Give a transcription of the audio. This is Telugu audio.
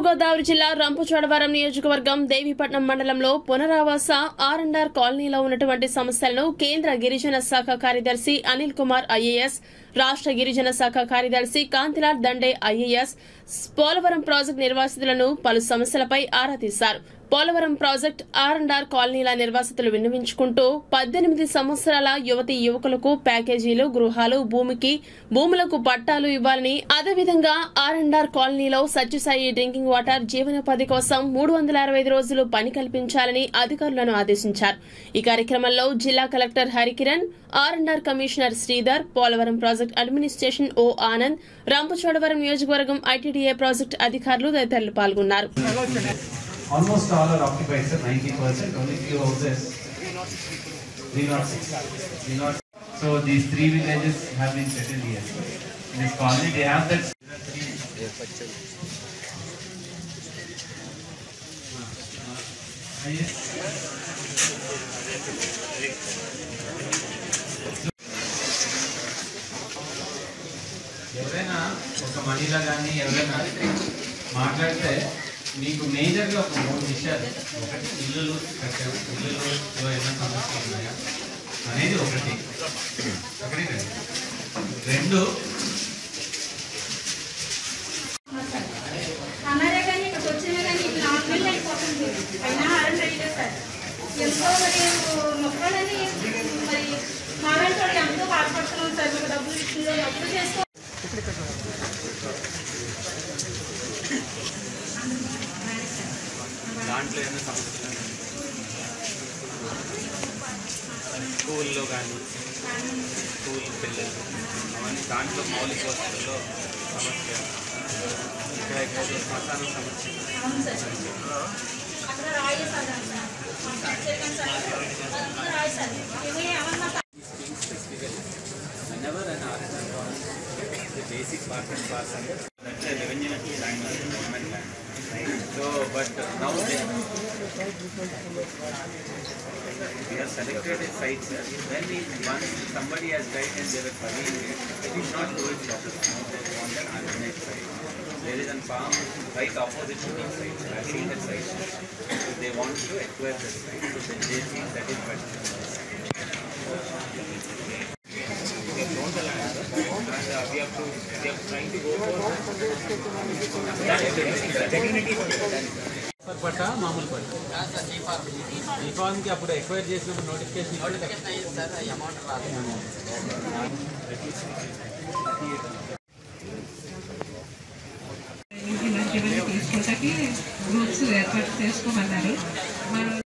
తూర్పుగోదావరి జిల్లా రంపచోడవరం నియోజకవర్గం దేవీపట్నం మండలంలో పునరావాస ఆర్ అండ్ ఆర్ కాలనీలో ఉన్నటువంటి సమస్యలను కేంద్ర గిరిజన శాఖ కార్యదర్శి అనిల్ కుమార్ ఐఏఎస్ రాష్ట్ర గిరిజన శాఖ కార్యదర్శి కాంతిలాల్ దండే ఐఏఎస్ పోలవరం ప్రాజెక్టు నిర్వాసితులను పలు సమస్యలపై ఆరా తీశారు. Polavaram project R and R కాలనీల నిర్వాసితులు విన్నవించుకుంటూ పద్దెనిమిది సంవత్సరాల యువతి యువకులకు ప్యాకేజీలు గృహాలు భూమికి భూములకు పట్టాలు ఇవ్వాలని అదేవిధంగా ఆర్ అండ్ ఆర్ కాలనీలో సత్యసాయి డ్రింకింగ్ వాటర్ జీవనోపాధి కోసం మూడు వందల అరవై ఐదు రోజులు పని కల్పించాలని అధికారులను ఆదేశించారు. ఈ కార్యక్రమంలో జిల్లా collector Harikiran R and R commissioner Sridhar Polavaram project project administration ఓ ఆనంద్ రాంపుచోడవరం నియోజకవర్గం ఐటీడీఏ ప్రాజెక్ట్ అధికారులు తదితరులు పాల్గొన్నారు. ఎవరైనా ఒక మనీలా కానీ ఎవరైనా మాట్లాడితే మీకు మేజర్గా ఒక మూడు విషయాలు ఒకటి ఇల్లులు కట్టాము ఇల్లులో ఏమైనా సమస్యలు ఉన్నాయా? అనేది ఒకటి. ఒకటి రెండు. ఎంతో మరి మొక్కలని మరి మాలాంటి వాళ్ళు ఎంతో బాధపడుతున్నాం సార్. మీకు డబ్బులు దాంట్లో ఏమైనా సమస్యలు స్కూల్లో కానీ స్కూల్ పిల్లలు అవన్నీ దాంట్లో మౌలిక వసతుల్లో సమస్య. ఇక్కడ ఇక్కడ శ్మశాన సమస్య. Basic part and parcel, that's a revenue land, government land. So, but now we have selected a site, sir. When we, once somebody has died and they were burying it, is not do it properly. Now they want an alternate site. There is a farm right opposite to this site. I have seen site. So they want to acquire that site. So they they think that is better. పట్ట మామూలు పట్ట ఈ ఫార్మ్కి అప్పుడు ఎక్వైర్ చేసినప్పుడు నోటిఫికేషన్ ఇలాంటివన్నీ తీసుకోవడానికి గ్రూప్స్ ఏర్పాటు చేసుకోమన్నారు మన